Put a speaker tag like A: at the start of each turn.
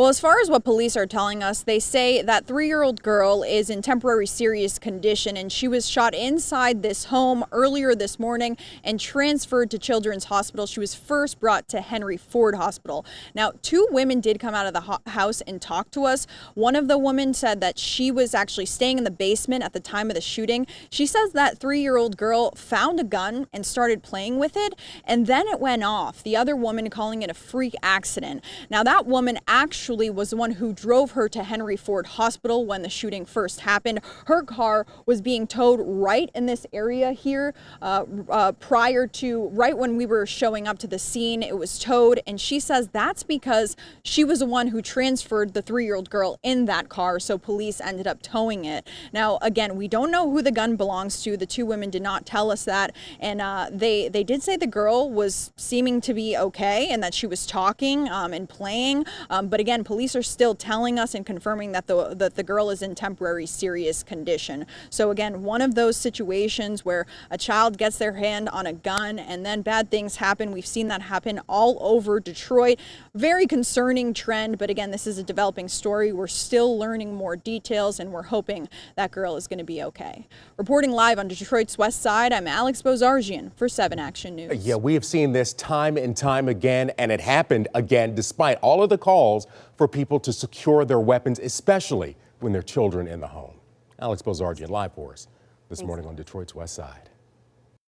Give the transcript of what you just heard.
A: Well, as far as what police are telling us, they say that three year old girl is in temporary serious condition and she was shot inside this home earlier this morning and transferred to Children's Hospital. She was first brought to Henry Ford Hospital. Now, two women did come out of the ho house and talk to us. One of the women said that she was actually staying in the basement at the time of the shooting. She says that three year old girl found a gun and started playing with it, and then it went off. The other woman calling it a freak accident. Now, that woman actually actually was the one who drove her to Henry Ford Hospital when the shooting first happened. Her car was being towed right in this area here uh, uh, prior to right when we were showing up to the scene. It was towed, and she says that's because she was the one who transferred the three year old girl in that car, so police ended up towing it. Now, again, we don't know who the gun belongs to. The two women did not tell us that, and uh, they, they did say the girl was seeming to be okay and that she was talking um, and playing, um, but again, again, police are still telling us and confirming that the, that the girl is in temporary serious condition. So again, one of those situations where a child gets their hand on a gun and then bad things happen. We've seen that happen all over Detroit. Very concerning trend, but again, this is a developing story. We're still learning more details and we're hoping that girl is going to be okay. Reporting live on Detroit's West Side, I'm Alex Bozarjian for 7 Action News.
B: Yeah, we have seen this time and time again, and it happened again despite all of the calls for people to secure their weapons, especially when there are children in the home. Alex Bozarjian live for us this morning on Detroit's West Side.